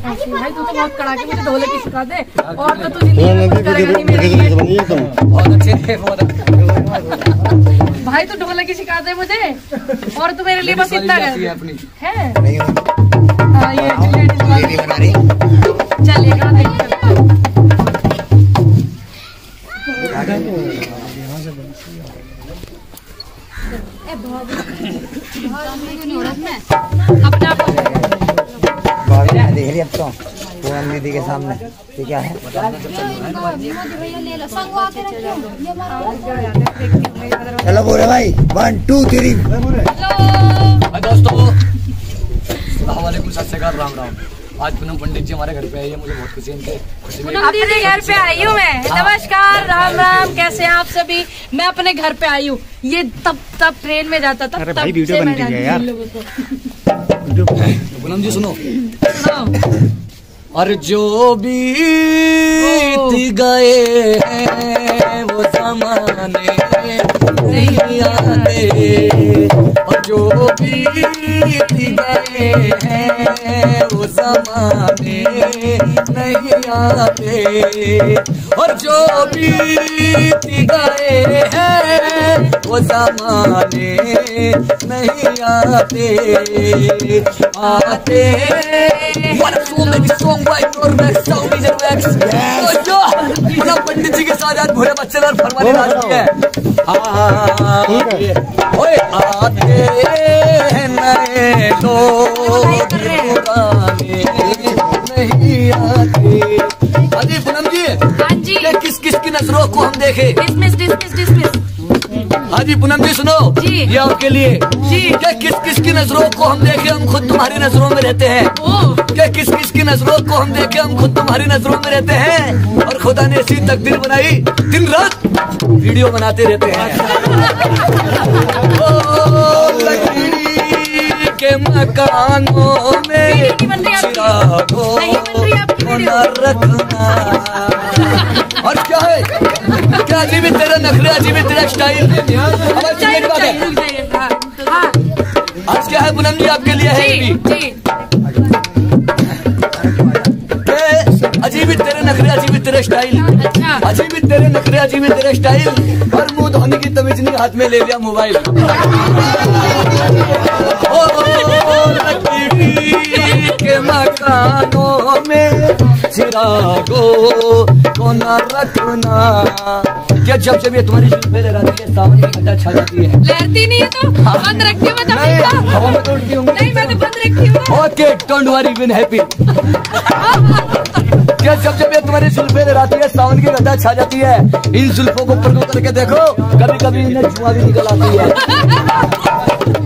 भाई तू तो बहुत कड़ा के मुझे ढोलक की सिखा दे और तो तू ज़िंदगी बहुत अच्छे थे भाई तू ढोलक की सिखा दे मुझे। और तू मेरे लिए बस इतना है कर चल एक। अपना देख लिया अब तो? पूनम दीदी के सामने। ये क्या है? चलो बोले भाई। वन टू थ्री दोस्तों। वालेकुम सत श्रीकाल राम राम। आज पूनम पंडित जी हमारे घर पे आई है। मुझे बहुत खुशी है इनके खुशी पूनम दीदी घर पे आई हूँ मैं। नमस्कार राम राम। कैसे हैं आप सभी? मैं अपने घर पे आई हूँ। ये तब तब ट्रेन में जाता था तब से मैं रही है यार। पूनम जी सुनो। और जो बीत गए हैं वो जमाने नहीं आते और जो बीत गए हैं वो जमाने नहीं आते। और जो बीत गए हैं वो जमाने नहीं आते। आते What a song, baby, song by Normax, sound is a wax. जो पंडित जी के साथ आज भोले बच्चे और फरमाने नाचती है। ओए आते हैं नए लोग नहीं आते अजी पूनम जी हाँ जी किस किस की नज़रों को हम देखे? डिसमिस डिसमिस डिसमिस हाजी पूनम जी सुनो। जी। ये आपके लिए। जी। क्या किस किस की नज़रों को हम देखे? हम खुद तुम्हारी नज़रों में रहते हैं। क्या किस किस की नज़रों को हम देखे? हम खुद तुम्हारी नज़रों में रहते हैं। और खुदा ने ऐसी तकदीर बनाई। दिन रात वीडियो बनाते रहते हैं। लकड़ी के मकानों में। चिरागों नहीं बन रही आपकी को वीडियो। न रखना। और क्या है? क्या अजीब तेरा नखरे अजीब तेरा स्टाइल अच्छी है। हाँ आज क्या है जी आपके लिए है? अजीब तेरे नखरे अजीब तेरे स्टाइल अच्छा। अजीब तेरे नखरे अजीब तेरे स्टाइल और मुँह धोने की तमीज नहीं हाथ में ले लिया मोबाइल। के मकानों में चिरागो को न रखना। क्या जब जब ये तुम्हारी जुल्फे लहराती है सावन की घटा छा जाती है। लहरती नहीं है तो बंद रखती हूँ मैं नहीं तब हवा में तो उड़ती होंगी। नहीं मैं तो बंद रखती हूँ। Okay don't worry be happy क्या जब जब ये तुम्हारी जुल्फे लहराती है सावन की गदा छा जाती है इन जुल्फों को ऊपर को करके देखो कभी कभी इन्हें जुआ भी निकल आती है।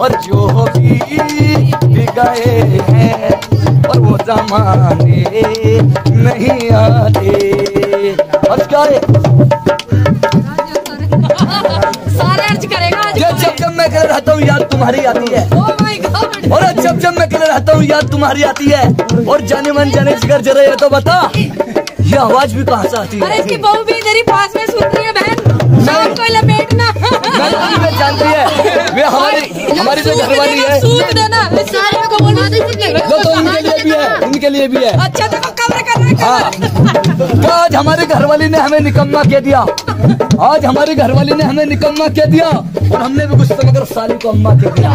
और जो भी गए हैं और वो जमाने नहीं आते। और क्या सारे अर्ज़ करेगा जब जब मैं कर रहता हूँ याद तुम्हारी आती है। गॉड और जब जब मैं कर रहता हूँ याद तुम्हारी आती है। और जाने मन जाने जिगर जरा ये तो बता। ये आवाज़ भी कहाँ से आती है? अरे इसकी बहू भी तेरी पास में सुन रही है हमारी जो घरवाली है। सूद देना। सारे को बोलना वो तो उनके लिए भी है उनके लिए भी है। अच्छा देखो कमरे कर रहे हाँ। आज हमारे घरवाली ने हमें निकम्मा कह दिया। आज हमारे घर वाली ने हमें निकम्मा कह दिया और हमने भी गुस्से में कर साली को अम्मा कह दिया।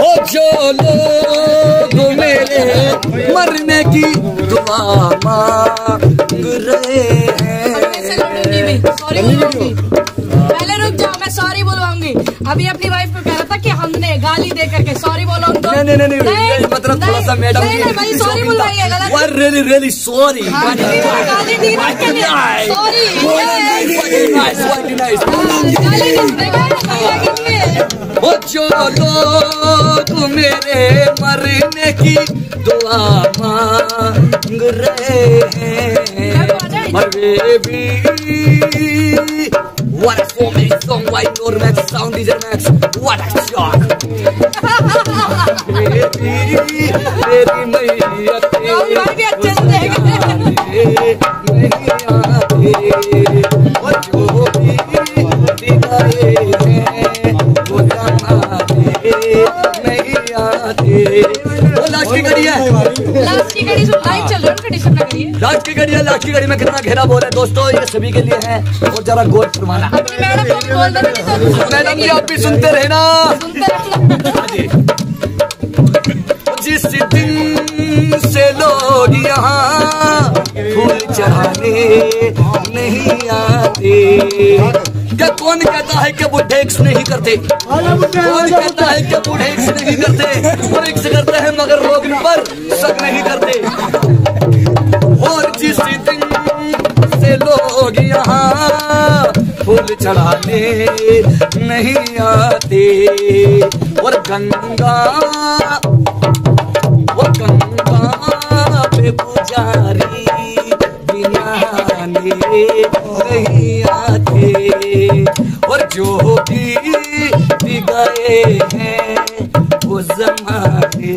ओ जो लोग मेरे मरने की दुआ मांग रहे हैं। सॉरी अभी अपनी वाइफ को कह रहा था कि हमने गाली दे करके सॉरी बोलो उनको। नहीं नहीं नहीं नहीं मतलब थोड़ा सा मैडम नहीं नहीं भाई सॉरी बोलवाइए गलत We're really really sorry? गाली दी गाली दी के सॉरी nice. Very nice गाली किसने वो जो लोग मेरे मरने की दुआ मांग रहे हैं। मरे भी What a four minute song, white door max, sound DJ max, what a shock! तेरी तेरी मैया राहुल करिए की घड़ी है लास्ट की घड़ी में कितना घेरा बोल है। दोस्तों ये सभी के लिए है और जरा गोल फरमाना। मैडम जी आप भी सुनते रहना। सुनते रहना हाँ जी। जिस दिन से लोग यहाँ फूल चढ़ाने नहीं आते क्या कौन कहता है कि बूढ़े एक्स नहीं करते? कौन कहता है कि बूढ़े एक्स नहीं करते? वो एक्स करते हैं मगर लोग इन पर शक नहीं करते। यहाँ फूल चढ़ाने नहीं आते। और गंगा वो गंगा पे पुजारी बिनाने नहीं आते। और जो भी भी गए हैं वो जमाने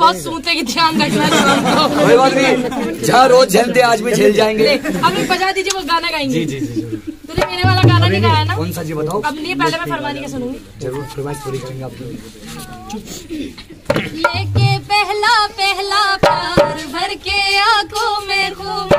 ना सूते की ध्यान रखना कोई बात नहीं। जहाँ रोज झेलते आज भी झेल जाएँगे। अभी बजा दीजिए वो गाना गाएँगे। जी जी जी तूने मेरे वाला गाना नहीं गाया ना? कौन सा जी बताओ? अब नहीं पहले मैं फरमानी का सुनूँगी। ज़रूर फरमाइश पूरी करेंगे आपकी लेके पहला पहला प्यार भर के आँखों में खुमार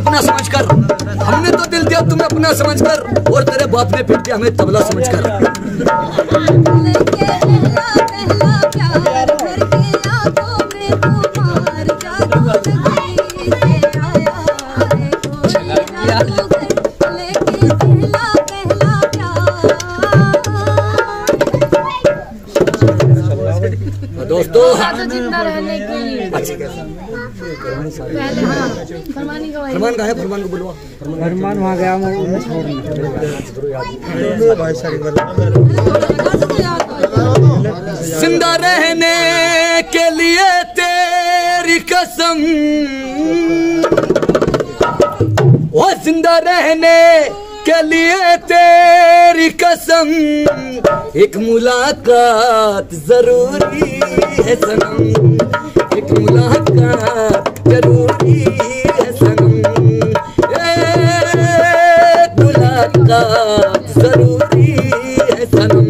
अपना समझकर हमने तो दिल दिया तुम्हें अपना समझकर और तेरे बाप ने पीट दिया हमें तबला समझकर लेके पहला पहला प्यार भर के आँखों में खुमार जादूगरी से आया है कोई जादूगर लेके पहला पहला प्यार दोस्तों तो ज़िंदा रहने की पहले हाँ फरमानी का है फरमान को बुलवा। फरमान वहाँ गया मैं उन्हें छोड़ ज़िंदा रहने के लिए तेरी कसम। ओ ज़िंदा रहने के लिए तेरी कसम। एक मुलाकात ज़रूरी है सनम। एक मुलाकात मुलाकात ज़रूरी है सनम।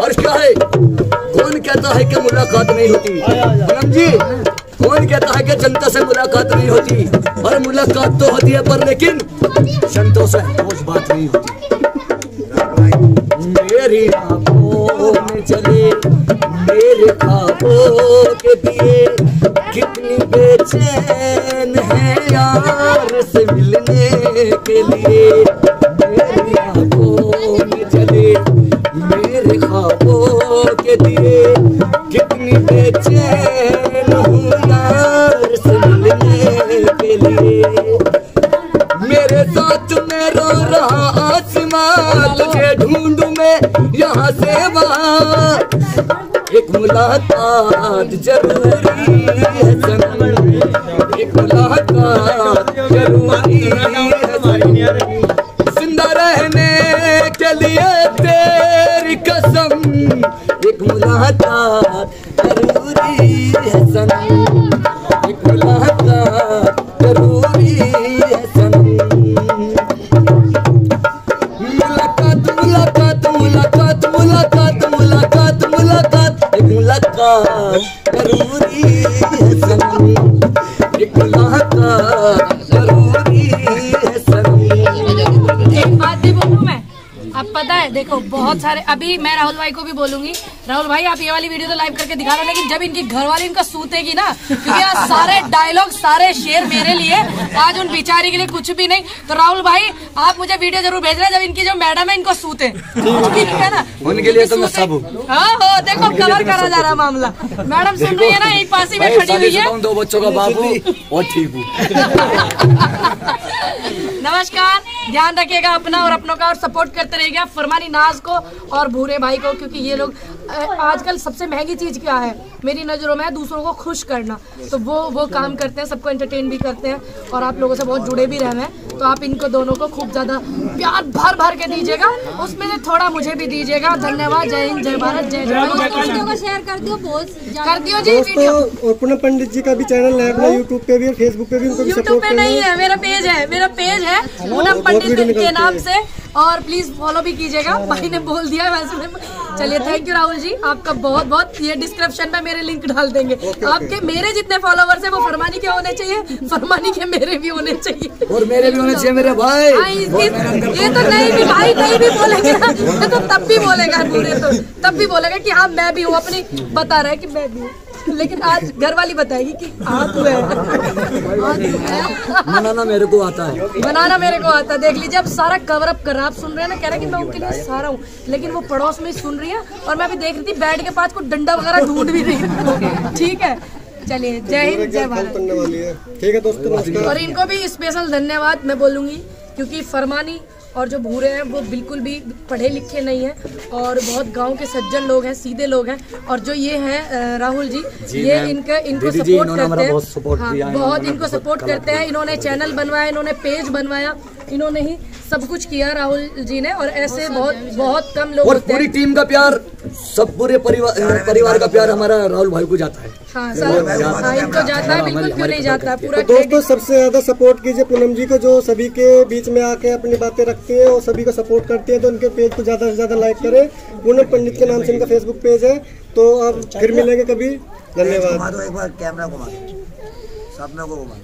और क्या है? कौन कहता है कि मुलाकात नहीं होती? सनम जी, कौन कहता है कि जनता से मुलाकात नहीं होती? और मुलाकात तो होती है पर लेकिन संतों से रोज बात नहीं होती। मेरी आँखों में चले, मेरे ख्वाबों के दिए कितनी बेचैन है यार से मिलने के लिए। एक मुलाकात जरूरी है सनम एक मुलाकात जरूरी है जिंदा रहने के लिए तेरी कसम। एक मुलाकात जरूरी है सनम अब पता है देखो बहुत सारे अभी मैं राहुल भाई को भी बोलूँगी राहुल भाई आप ये वाली वीडियो तो लाइव करके दिखा रहे हो लेकिन जब इनकी घरवाली इनका सूतेगी ना क्योंकि आज सारे डायलॉग सारे शेयर मेरे लिए आज उन बिचारी के लिए कुछ भी नहीं। तो राहुल भाई आप मुझे वीडियो ज़रूर भेज रहे जब इनकी जो मैडम है इनको सूते। है ना? उनके लिए तो मैं सब हाँ। हो देखो कवर करा जा रहा मामला। मैडम सुन रही है ना एक पास ही में खड़ी हुई है। दो बच्चों का बाबू और ठीक हूँ। नमस्कार। ध्यान रखिएगा, अपना और अपनों का और सपोर्ट करते रहिएगा फरमानी नाज को और भूरे भाई को, क्योंकि ये लोग आजकल सबसे महँगी चीज़ क्या है? मेरी नज़रों में है दूसरों को खुश करना। तो वो वो काम करते हैं सबको एंटरटेन भी करते हैं और आप लोगों से बहुत जुड़े भी रहे हैं। तो आप इनको दोनों को खूब ज़्यादा प्यार भर भर के दीजिएगा। उसमें से थोड़ा मुझे भी दीजिएगा। धन्यवाद। जय हिंद जय भारत जय जय वीडियो शेयर कर दियो बहुत कर दियो जी वीडियो। और पूनम पंडित जी का भी चैनल है अपना यूट्यूब पे भी और फेसबुक पे भी उनको भी यूट्यूब सपोर्ट पे करना नहीं है है मेरा पेज है मेरा पेज है पूनम बहुत वीडियो पंडित के नाम से। और प्लीज़ फॉलो भी कीजिएगा। भाई ने बोल दिया है वैसे। मैं चलिए थैंक यू राहुल जी। आपका बहुत बहुत ये डिस्क्रिप्शन में मेरे लिंक डाल देंगे। Okay, आपके मेरे जितने फॉलोवर्स है वो फरमानी के होने चाहिए फरमानी के मेरे भी होने चाहिए। और मेरे भी होने चाहिए मेरे भाई। हाँ, ये तो नहीं भी भाई नहीं भी बोलेगा। तो तब भी बोलेगा पूरे तो। तब भी बोलेगा की हाँ मैं भी हूँ अपनी बता रहा है की मैं भी हूँ। लेकिन आज घर वाली बताएगी कि हाँ। तू है। मनाना मेरे को आता है। बनाना मेरे को आता है। देख लीजिए अब सारा कवर अप कर रहा है। आप सुन रहे हैं ना कह रहे हैं कि मैं उनके लिए सारा हूँ। लेकिन वो पड़ोस में ही सुन रही है और मैं अभी देख रही थी बेड के पास कुछ डंडा वगैरह ढूंढ भी रही ठीक है। चलिए जय हिंद जय भारत। है ठीक है दोस्तों और इनको भी स्पेशल धन्यवाद मैं बोलूँगी क्योंकि फरमानी और जो भूरे हैं वो बिल्कुल भी पढ़े लिखे नहीं हैं और बहुत गाँव के सज्जन लोग हैं सीधे लोग हैं। और जो ये हैं राहुल जी, जी, ये। इनका इनको सपोर्ट करते हैं। बहुत हाँ, बहुत इनको बहुत सपोर्ट करते हैं इन्होंने चैनल बनवाया इन्होंने पेज बनवाया इन्होंने ही सब कुछ किया राहुल जी ने। और ऐसे बहुत बहुत कम लोग और पूरी टीम का प्यार सब पूरे परिवार परिवार का प्यार हमारा राहुल भाई को जाता है। हाँ सर हाँ जाता है बिल्कुल क्यों नहीं जाता? पूरा तो दोस्तों सबसे ज़्यादा सपोर्ट कीजिए पूनम जी को जो सभी के बीच में आके अपनी बातें रखती है और सभी को सपोर्ट करती है तो उनके पेज को ज़्यादा से ज़्यादा लाइक करें। पूनम पंडित के नाम से इनका फेसबुक पेज है। तो आप फिर मिलेंगे कभी। धन्यवाद। एक बार कैमरा घुमा सपना को घुमा